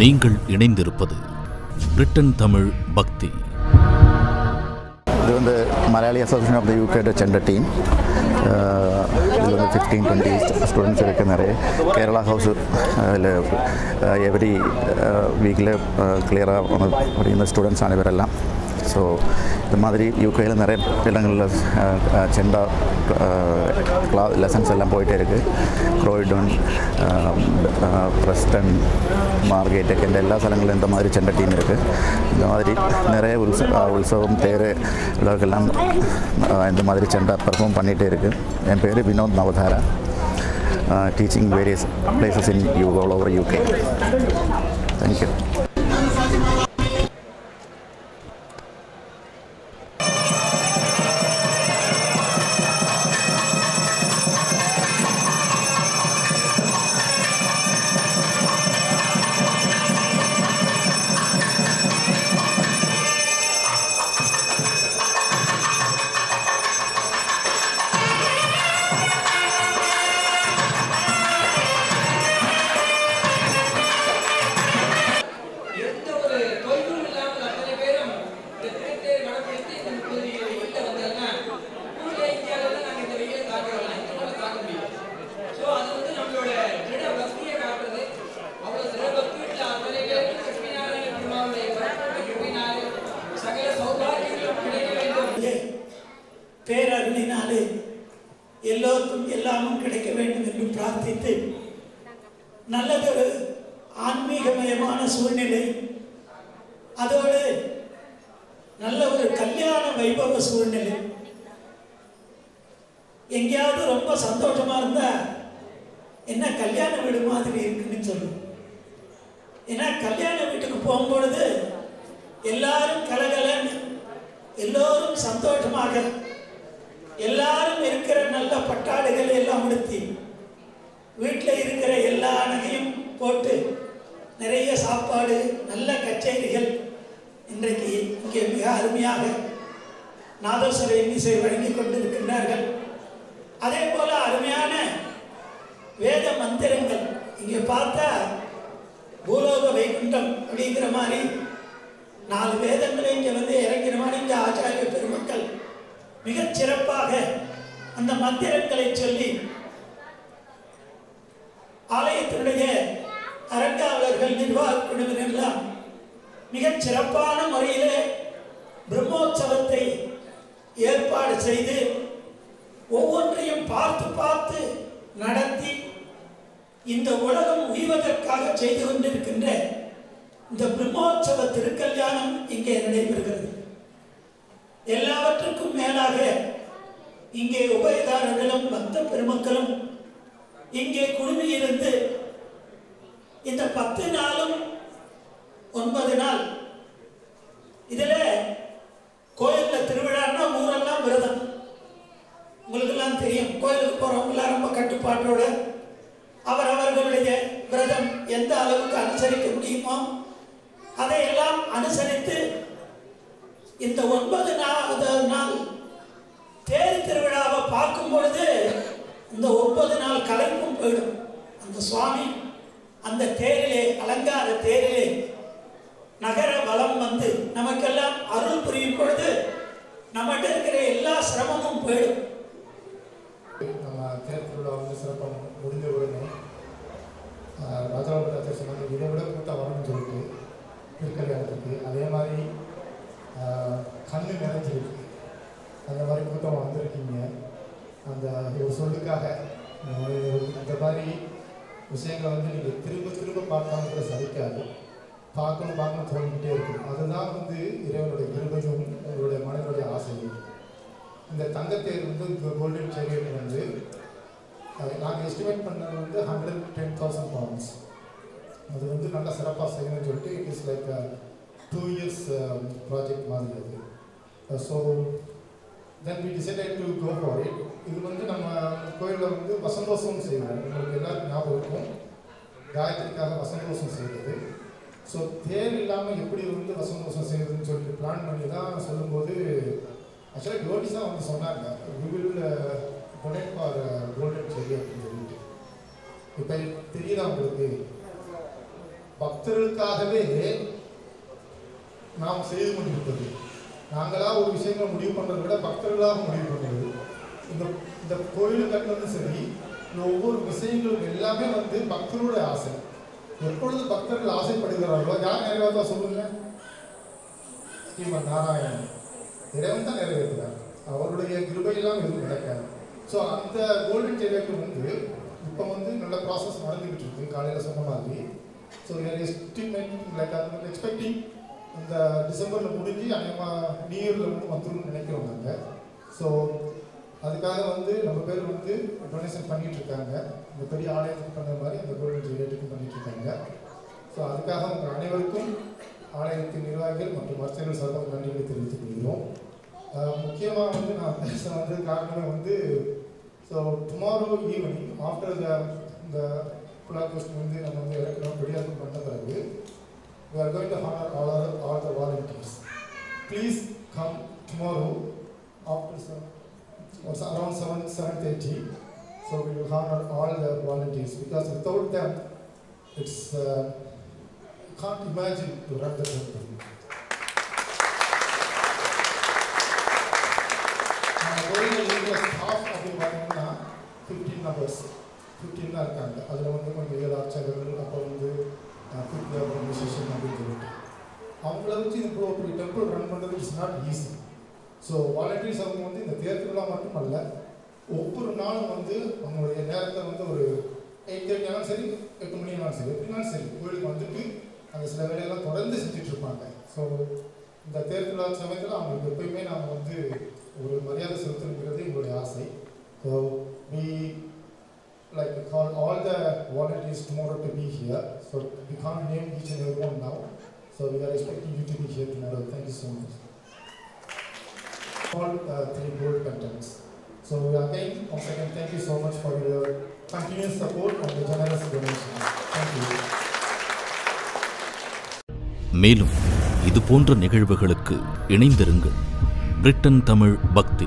நீங்கள் இணைந்திருப்பது பிரிட்டன் தமிழ் பக்தி. இது வந்து மலையாளி அசோசியேஷன் ஆஃப் த யூகேட சென்ற டீம் ഇതിൽ നിന്ന് ഫിഫ്റ്റീൻ ട്വന്റി സ്റ്റുഡൻസിലൊക്കെ നിറയെ കേരള ഹൗസ് അതിൽ എവരി വീക്കിൽ ക്ലിയർ പഠിക്കുന്ന സ്റ്റുഡൻസാണ് ഇവരെല്ലാം ஸோ இந்த மாதிரி யூகேயில் நிறைய இடங்களில் செண்டா கிளா லெசன்ஸ் எல்லாம் போயிட்டே இருக்குது க்ரோய்டன் பிரஸ்டன் மார்கெட்டுக்கு இந்த எல்லா സ്ഥലങ്ങളിലും இந்த மாதிரி ചെണ്ട ടീം இருக்குது இந்த மாதிரி நிறைய உற்சவ உற்சவம் தேர் விழாக்கெல்லாம் இந்த மாதிரி செண்டா பெர்ஃபார்ம் பண்ணிகிட்டே இருக்குது என் பேர் Vinod Navathara teaching various places in you all over UK thank you எல்லோருக்கும் எல்லாமும் கிடைக்க வேண்டும் என்று பிரார்த்தித்து நல்லதொரு ஆன்மீகமயமான சூழ்நிலை அதோடு நல்ல ஒரு கல்யாண வைபவ சூழ்நிலை. எங்கேயாவது ரொம்ப சந்தோஷமா இருந்தா என்ன கல்யாண வீடு மாதிரி இருக்குன்னு சொல்லும் ஏன்னா கல்யாண வீட்டுக்கு போகும்பொழுது எல்லாரும் கலகலன்னு எல்லோரும் சந்தோஷமாக எல்லாரும் இருக்கிற நல்ல பட்டாடைகள் எல்லாம் உடுத்தி வீட்டில் இருக்கிற எல்லா நகையும் போட்டு நிறைய சாப்பாடு நல்ல கச்சேரிகள். இன்றைக்கு இங்கே மிக அருமையாக நாதஸ்வர இன்னிசை வழங்கி கொண்டிருக்கின்றார்கள். அதே போல அருமையான வேத மந்திரங்கள். இங்கே பார்த்தா பூலோக வைகுண்டம் அப்படிங்கிற மாதிரி நாலு வேதங்களை இங்கே வந்து இறங்கிற மாதிரி இங்கே ஆச்சாரிய பெருமக்கள் மிகச் சிறப்பாக அந்த மந்திரங்களை சொல்லி ஆலயத்தினுடைய அரங்காவலர்கள் நிர்வாக எல்லாம் மிகச் சிறப்பான முறையிலே பிரம்மோற்சவத்தை ஏற்பாடு செய்து ஒவ்வொன்றையும் பார்த்து பார்த்து நடத்தி இந்த உலகம் உய்வதற்காக செய்து கொண்டிருக்கின்ற இந்த பிரம்மோற்சவ திருக்கல்யாணம் இங்கே நடைபெறுகிறது. எல்லாவற்றுக்கும் மேலாக இங்கே உபயதாரர்களும் பக்த பெருமக்களும் இங்கே குழுமியிருந்து இந்த பத்து நாளும் ஒன்பது நாள். இதில் கோயிலில் திருவிழான்னா ஊரெல்லாம் விரதம். உங்களுக்கெல்லாம் தெரியும் கோயிலுக்கு போகிறவங்களாம் ரொம்ப கட்டுப்பாட்டோட அவர்களுடைய விரதம் எந்த அளவுக்கு அனுசரிக்க முடியுமோ அதையெல்லாம் அனுசரித்து இந்த ஒன்பது நாள் நாள் தேர் திருவிழாவை பார்க்கும் பொழுது இந்த ஒன்பது நாள் கலைப்பும் போயிடும். அந்த சுவாமி அந்த தேரிலே அலங்கார தேரிலே நகர வளம் வந்து நமக்கெல்லாம் அருள் புரியும் பொழுது நம்மகிட்ட இருக்கிற எல்லா சிரமமும் போயிடும். நம்ம தேர் திருவிழா வந்து சிறப்பாக முடிஞ்ச உடனே ராஜாவுடைய சொன்னாங்க இதை விட கூட்டம் வரணும்னு சொல்லிட்டு திருக்கல்யாணத்துக்கு அதே மாதிரி கண்ணு நிறைஞ்சிருக்கு. அந்த மாதிரி கூட்டம் வந்திருக்கீங்க. அந்த ஒரு சொல்லுக்காக. ஒரு- இந்த மாதிரி விஷயங்களை வந்து நீங்கள் திரும்ப திரும்ப பார்த்தாலும் கூட சலிக்காது. பார்க்கணும் பார்க்கணும் தோணிக்கிட்டே இருக்கும். அதுதான் வந்து இறைவனுடைய கிருபையும் இவருடைய மனதுடைய ஆசையும். இந்த தங்கத்தேர் வந்து கோல்டன் சேரியட் வந்து நாங்கள் எஸ்டிமேட் பண்ணது வந்து ஹண்ட்ரட் டென் தௌசண்ட் பவுண்ட்ஸ் அது வந்து நல்லா சிறப்பாக செய்யணும்னு சொல்லிட்டு it is like two years project மாதிரி அது so then we decided to go for it இது வந்து நம்ம கோயிலில் வந்து வசந்தோஷம் செய்வோம். உங்களுக்கு எல்லாருக்கும் ஞாபகம் இருக்கும். காயத்திற்காக வசந்தோஷம் செய்கிறது ஸோ தேர் இல்லாமல் எப்படி வந்து வசந்தோஷம் செய்யறதுன்னு சொல்லிட்டு பிளான் பண்ணி தான் சொல்லும்போது ஆக்சுவலாக டிவோட்டிஸ் தான் வந்து சொன்னாங்க we will donate for golden செடி அப்படின்னு சொல்லிட்டு. இப்போ தெரியுதா உங்களுக்கு? பக்தர்களுக்காகவே நாம் செய்து கொண்டிருப்பது நாங்களாக ஒரு விஷயங்களை முடிவு பண்ணுறதை விட பக்தர்களாக முடிவு பண்ணுறது இந்த இந்த கோயில் கட்டினதும் சரி இந்த ஒவ்வொரு விஷயங்களும் எல்லாமே வந்து பக்தருடைய ஆசை. எப்பொழுது பக்தர்கள் ஆசைப்படுகிறார்களோ யார் நிறைவேற்றா சொல்லுங்க? ஸ்ரீமன் நாராயணன். இறைவன் தான் நிறைவேற்றுறார் அவருடைய கிருபையெல்லாம் எதுவும் நடக்காது ஸோ அந்த கோல்டன் டெலிவரி வந்து இப்போ வந்து நல்ல ப்ராசஸ் நடந்துக்கிட்டு இருக்கு. காலையில் சொன்ன மாதிரி. ஸோ எஸ்டிமேட் லைக் அது எக்ஸ்பெக்டிங் இந்த டிசம்பரில் முடிஞ்சு அநேகமாக நியூ இயரில் வந்து வந்துடும் நினைக்கிறோம் நாங்கள் ஸோ அதுக்காக வந்து நம்ம பேர் வந்து டொனேஷன் பண்ணிட்டு இருக்காங்க இந்த பெரிய ஆலயத்துக்கு பண்ண மாதிரி அந்த கோவில் ரிலேட்டுக்கும் பண்ணிகிட்டு இருக்காங்க ஸோ அதுக்காக உங்கள் அனைவருக்கும் ஆலயத்தின் நிர்வாகிகள் மற்றும் அர்ச்சகர்கள் சார்பாக நன்றிகளை தெரிவித்துக் கொள்கிறோம். முக்கியமாக வந்து நான் பேச வந்து காரணமே வந்து so tomorrow evening after the இந்த புலா கொஸ்டின் வந்து நம்ம வந்து இறக்கணும் பெரியாருக்கு பண்ண பிறகு we are going Please come tomorrow after some, what's around 7, 7.30. So we will honor all the volunteers because without them, it's, uh, you can't imagine to run the temple. கோயிலில் இருக்கிற ஸ்டாஃப் அப்படின்னு பார்த்தீங்கன்னா ஃபிஃப்டீன் நம்பர்ஸ் ஃபிஃப்டீன் தான் இருக்காங்க அதில் வந்து கொஞ்சம் ஏழு அர்ச்சகர்கள் அப்புறம் வந்து ஃபிஃப்டி அப்புறம் மியூசிஷியன் அப்படின்னு சொல்லிட்டு அவங்கள வச்சு இந்த இவ்வளோ பெரிய டெம்பிள் ரன் பண்ணுறது it's not easy so volunteers அவங்க வந்து இந்த தேர் மட்டும் மட்டுமல்ல ஒவ்வொரு நாளும் வந்து அவங்களுடைய நேரத்தை வந்து ஒரு எயிட் தேர்ட்டி ஆனாலும் சரி எட்டு மணி ஆனாலும் சரி எப்படினாலும் சரி கோயிலுக்கு வந்துட்டு அந்த சில வேலையெல்லாம் தொடர்ந்து செஞ்சிட்ருப்பாங்க ஸோ இந்த தேர் சமயத்தில் அவங்களுக்கு எப்பயுமே நாங்கள் வந்து ஒரு மரியாதை செலுத்திருக்கிறது எங்களுடைய ஆசை. So we like call all the volunteers tomorrow to be here so we can name each and every one now So we are expecting you to be here tomorrow. Thank you so much. All uh, three gold contents. So again, once again, thank you so much for your continuous support and the generous donations. Thank you. மேலும் இது போன்ற நிகழ்வுகளுக்கு இணைந்திருங்கள் Britain Tamil பக்தி